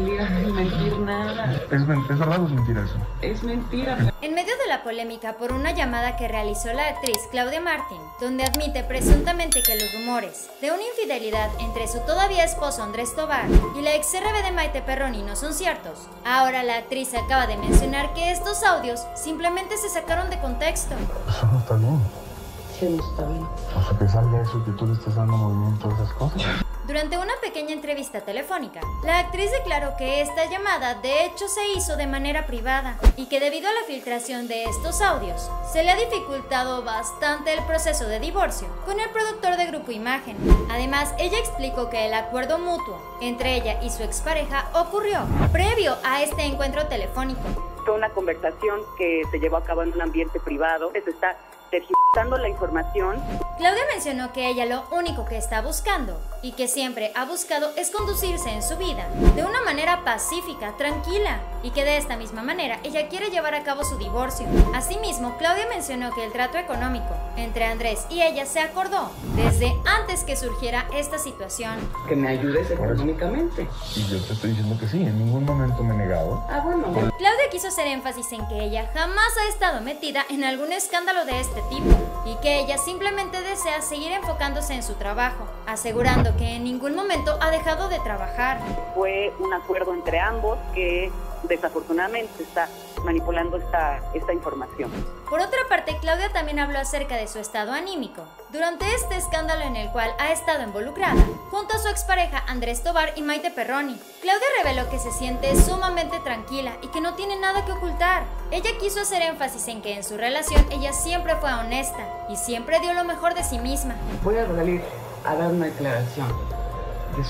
salir a mentir nada. ¿Es, ¿Es verdad o es mentira eso? Es mentira. En medio de la polémica por una llamada que realizó la actriz Claudia Martin, donde admite presuntamente que los rumores de una infidelidad entre su todavía esposo Andrés Tobar y la ex RB de Maite Perroni no son ciertos, ahora la actriz acaba de mencionar que estos audios simplemente se sacaron de contexto. Eso no está bien. Sí, no está bien. Sea, que salga eso que tú le estés dando movimiento a esas cosas. Durante una pequeña entrevista telefónica, la actriz declaró que esta llamada de hecho se hizo de manera privada y que debido a la filtración de estos audios, se le ha dificultado bastante el proceso de divorcio con el productor de Grupo Imagen. Además, ella explicó que el acuerdo mutuo entre ella y su expareja ocurrió previo a este encuentro telefónico. Fue una conversación que se llevó a cabo en un ambiente privado. Se está tergiversando la información. Claudia mencionó que ella lo único que está buscando y que siempre ha buscado es conducirse en su vida de una manera pacífica, tranquila, y que de esta misma manera ella quiere llevar a cabo su divorcio. Asimismo, Claudia mencionó que el trato económico entre Andrés y ella se acordó desde antes que surgiera esta situación. Que me ayudes económicamente. Y yo te estoy diciendo que sí, en ningún momento me he negado. Ah, bueno. Claudia quiso hacer énfasis en que ella jamás ha estado metida en algún escándalo de este tipo y que ella simplemente desea seguir enfocándose en su trabajo, asegurando que en ningún momento ha dejado de trabajar. Fue un acuerdo entre ambos que desafortunadamente está manipulando esta, esta información. Por otra parte, Claudia también habló acerca de su estado anímico durante este escándalo en el cual ha estado involucrada, junto a su expareja Andrés Tobar y Maite Perroni. Claudia reveló que se siente sumamente tranquila y que no tiene nada que ocultar. Ella quiso hacer énfasis en que en su relación ella siempre fue honesta y siempre dio lo mejor de sí misma. Voy a salir a dar una declaración de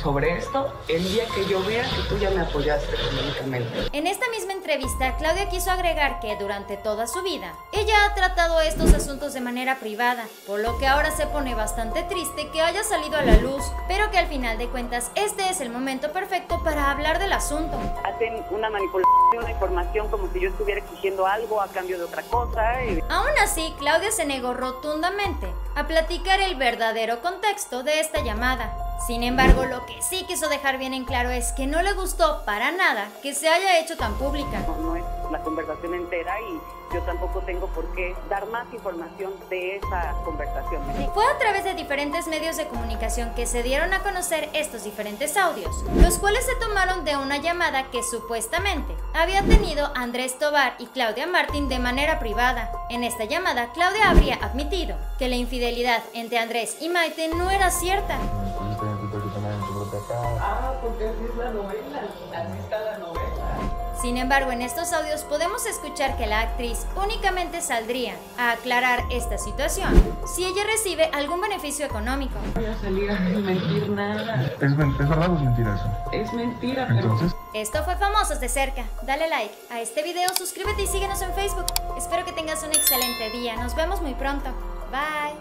sobre esto el día que yo vea que tú ya me apoyaste económicamente. En esta misma entrevista, Claudia quiso agregar que durante toda su vida, ella ha tratado estos asuntos de manera privada, por lo que ahora se pone bastante triste que haya salido a la luz, pero que al final de cuentas este es el momento perfecto para hablar del asunto. Hacen una manipulación de información como si yo estuviera exigiendo algo a cambio de otra cosa. y- Aún así, Claudia se negó rotundamente a platicar el verdadero contexto de esta llamada. Sin embargo, lo que sí quiso dejar bien en claro es que no le gustó para nada que se haya hecho tan pública. No, no es la conversación entera y yo tampoco tengo por qué dar más información de esa conversación. Fue a través de diferentes medios de comunicación que se dieron a conocer estos diferentes audios, los cuales se tomaron de una llamada que supuestamente había tenido Andrés Tobar y Claudia Martín de manera privada. En esta llamada, Claudia habría admitido que la infidelidad entre Andrés y Maite no era cierta, Ah, porque así es la novela. Así está la novela. Sin embargo, en estos audios podemos escuchar que la actriz únicamente saldría a aclarar esta situación si ella recibe algún beneficio económico. Voy a salir a mentir nada. ¿Es, men- ¿Es verdad o es mentira eso? Es mentira, pero... Entonces, Esto fue Famosos de Cerca. Dale like a este video, suscríbete y síguenos en Facebook. Espero que tengas un excelente día. Nos vemos muy pronto. Bye.